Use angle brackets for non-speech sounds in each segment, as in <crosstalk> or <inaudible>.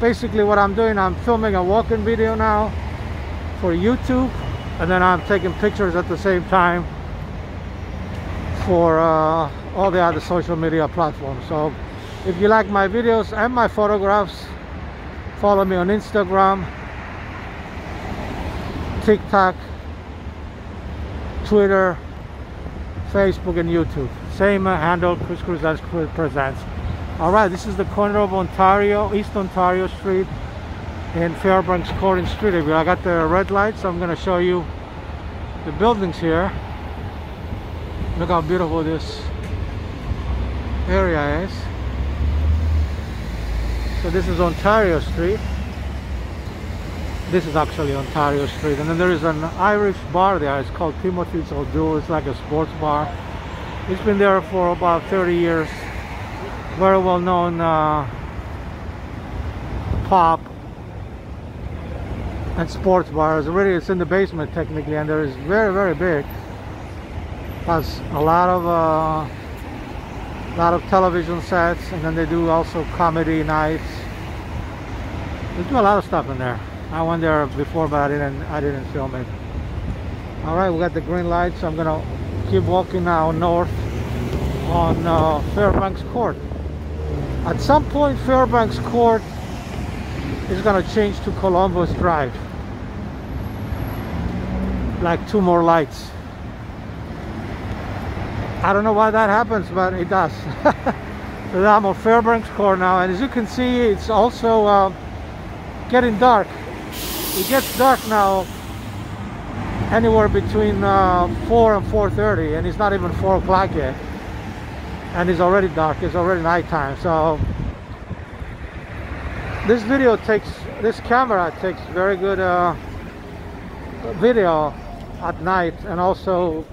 basically what I'm doing I'm filming a walking video now for YouTube and then I'm taking pictures at the same time for uh, all the other social media platforms. So if you like my videos and my photographs follow me on Instagram TikTok Twitter Facebook and YouTube. Same handle Chris Krzentz Presents all right this is the corner of Ontario East Ontario Street in Fairbanks Court Streeterville I got the red light so I'm going to show you the buildings here look how beautiful this area is so this is Ontario Street. This is actually Ontario Street. And then there is an Irish bar there. It's called Timothy's O'Toole. It's like a sports bar. It's been there for about 30 years. Very well known uh, pub and sports bars. Really, it's in the basement technically, and there is very, very big. Has a lot of uh, lot of television sets and then they do also comedy nights they do a lot of stuff in there I went there before but I didn't I didn't film it all right we got the green light so I'm gonna keep walking now north on uh, Fairbanks Court at some point Fairbanks Court is gonna change to Columbus Drive like two more lights I don't know why that happens, but it does. <laughs> so I'm on Fairbanks Court now, and as you can see, it's also uh, getting dark. It gets dark now anywhere between uh, 4 and 4.30, and it's not even 4 o'clock yet. And it's already dark, it's already nighttime, so this video takes, this camera takes very good uh, video at night, and also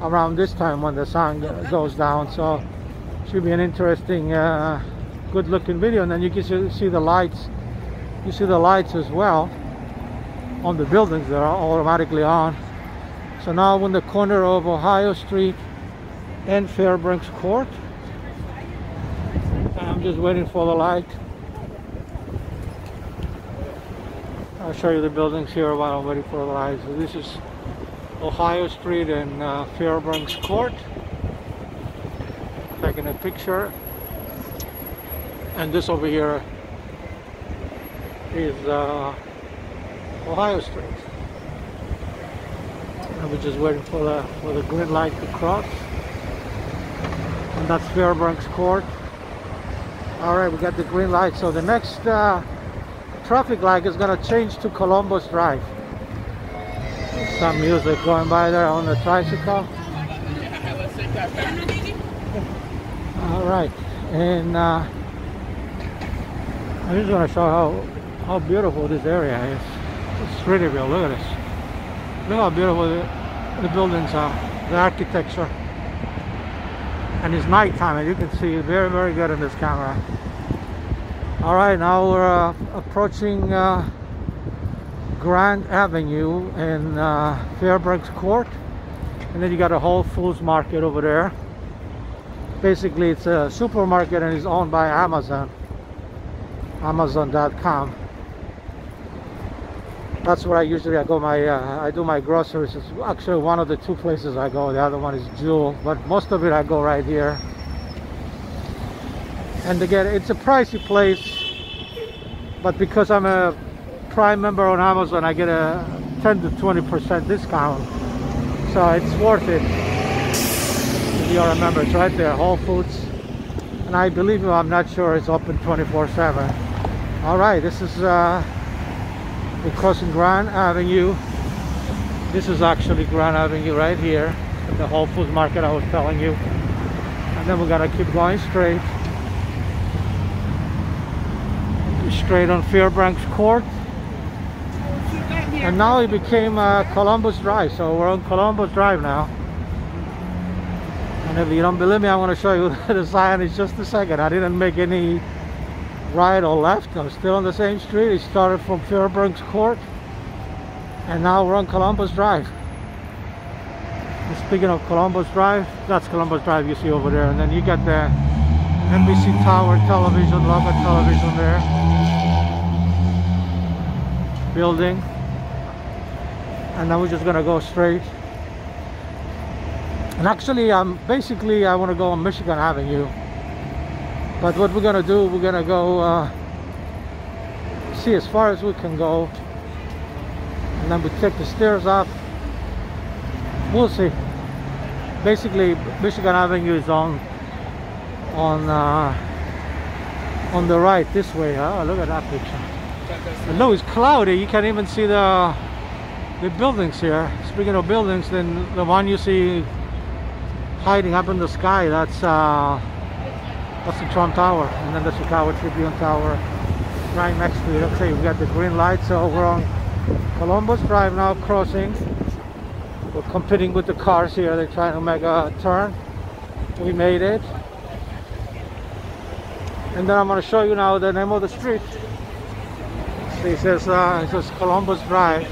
around this time when the sun goes down so should be an interesting uh, good looking video. And then you can see the lights you see the lights as well on the buildings that are automatically on. So now I'm in the corner of Ohio Street and Fairbanks Court. I'm just waiting for the light. I'll show you the buildings here while I'm waiting for the light so this is Ohio Street and uh, Fairbanks Court. Taking a picture. And this over here is uh, Ohio Street. And we're just waiting for the for the green light to cross that's Fairbanks Court all right we got the green light so the next uh, traffic light is going to change to Columbus Drive some music going by there on the tricycle. All right, and uh, I'm just to show how how beautiful this area is. It's really real. Look at this. Look how beautiful the, the buildings are, the architecture. And it's nighttime, and you can see very, very good in this camera. All right, now we're uh, approaching. Uh, Grand Avenue in uh, Fairbanks Court and then you got a Whole Foods market over there basically it's a supermarket and it's owned by Amazon Amazon.com that's where I usually I go my uh, I do my groceries it's actually one of the two places I go the other one is Jewel but most of it I go right here and again it's a pricey place but because I'm a Prime member on Amazon, I get a 10 to 20% discount. So it's worth it if you're a member. It's right there, Whole Foods. And I believe I'm not sure it's open 24-7. All right, this is uh, we're crossing Grand Avenue. This is actually Grand Avenue right here, the Whole Foods market I was telling you. And then we're gonna keep going straight. Straight on Fairbanks Court and now it became uh, Columbus Drive so we're on Columbus Drive now and if you don't believe me I'm to show you <laughs> the sign in just a second I didn't make any right or left I'm still on the same street. It started from Fairbanks Court and now we're on Columbus Drive. And speaking of Columbus Drive that's Columbus Drive you see over there and then you got the NBC Tower television logo television there. Building. And then we're just gonna go straight. And actually I'm um basically I want to go on Michigan Avenue but what we're gonna do we're gonna go uh, see as far as we can go. And then we take the stairs up we'll see. Basically Michigan Avenue is on on uh, on the right this way huh? look at that picture. No it's cloudy. You can't even see the the buildings here. Speaking of buildings then the one you see hiding up in the sky that's uh, that's the Trump Tower and then the Chicago Tribune Tower right next to it. Okay we got the green light so we're on Columbus Drive now crossing. We're competing with the cars here. They're trying to make a turn. We made it. And then I'm going to show you now the name of the street. It says uh, it says Columbus Drive.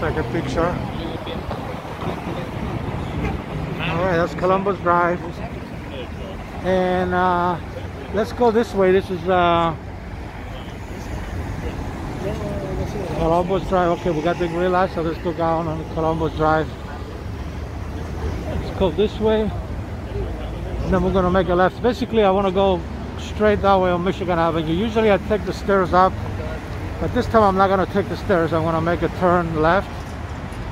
Take a picture all right that's Columbus Drive. And uh, let's go this way. This is uh, Columbus Drive. Okay we got the green light so let's go down on Columbus Drive. Let's go this way. And then we're gonna make a left. Basically I want to go straight that way on Michigan Avenue. Usually I take the stairs up but this time I'm not gonna take the stairs. I'm gonna make a turn left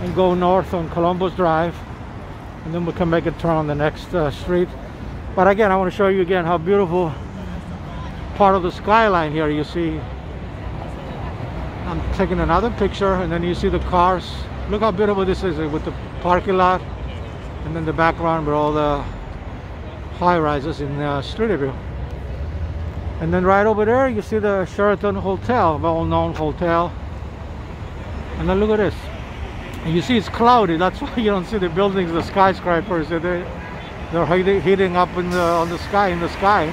and go north on Columbus Drive and then we'll come back and turn on the next uh, street. But again I want to show you again how beautiful part of the skyline here. You see I'm taking another picture and then you see the cars. Look how beautiful this is with the parking lot and then the background with all the high rises in uh, Streeterville. And then right over there you see the Sheraton Hotel well-known hotel. And then look at this and you see it's cloudy. That's <laughs> why you don't see the buildings the skyscrapers. They're, they're heating up in the on the sky in the sky.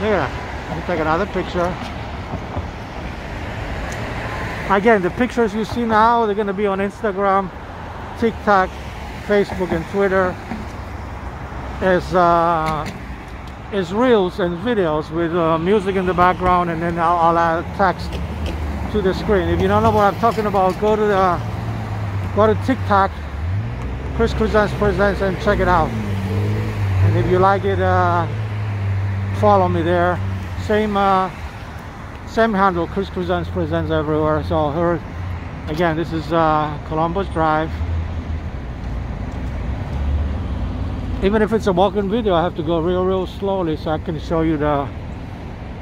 There. Let me take another picture. Again the pictures you see now they're going to be on instagram tiktok facebook and twitter as uh as reels and videos with uh, music in the background and then I'll, I'll, add text to the screen. If you don't know what i'm talking about go to the go to tiktok chris Krzentz presents and check it out. And if you like it uh follow me there. Same uh same handle chris Krzentz presents everywhere. So here again this is uh columbus drive. Even if it's a walking video I have to go real real slowly so I can show you the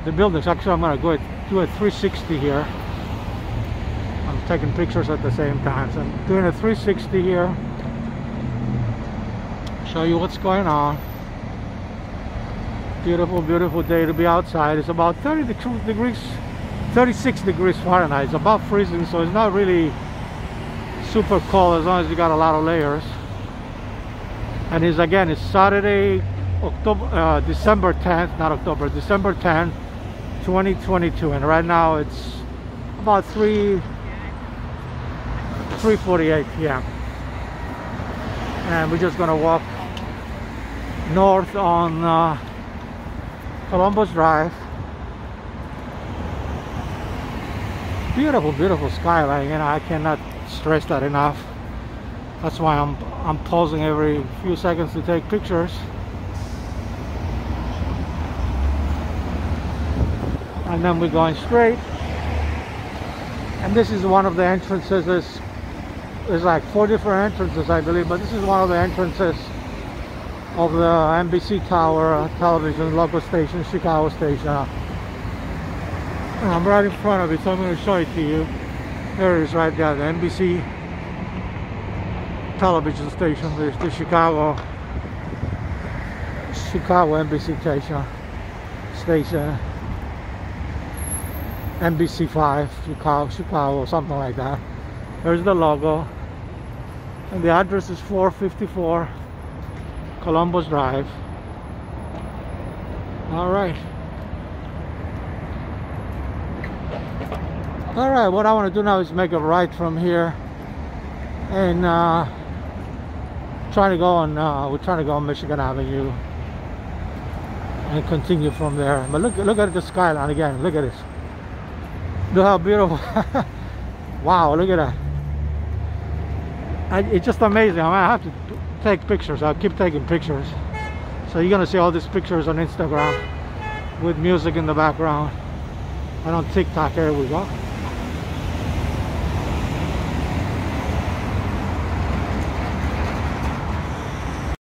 the buildings. Actually I'm gonna go do a 360 here taking pictures at the same time. So I'm doing a 360 here. Show you what's going on. Beautiful beautiful day to be outside. It's about 32 degrees 36 degrees Fahrenheit. It's about freezing so it's not really super cold as long as you got a lot of layers. And it's again it's Saturday October uh, December 10th not October December 10th 2022 and right now it's about 3 3:48 p.m. and we're just gonna walk north on uh, Columbus Drive. Beautiful, beautiful skyline. You know, I cannot stress that enough. That's why I'm I'm pausing every few seconds to take pictures. And then we're going straight. And this is one of the entrances. There's, there's like four different entrances, I believe, but this is one of the entrances of the NBC Tower uh, television local station, Chicago station. And I'm right in front of it, so I'm going to show it to you. There it is right there, the NBC television station, the, the Chicago Chicago NBC station, station NBC5 Chicago, Chicago, something like that. There's the logo, and the address is 454 Columbus Drive. All right. All right, what I want to do now is make a right from here and uh, trying to go on, uh, we're trying to go on Michigan Avenue and continue from there. But look, look at the skyline again. Look at this. Look how beautiful. <laughs> wow, look at that. I, it's just amazing. I, mean, I have to take pictures. I'll keep taking pictures. So you're gonna see all these pictures on Instagram with music in the background. And on TikTok, here we go.